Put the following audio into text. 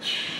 Shh.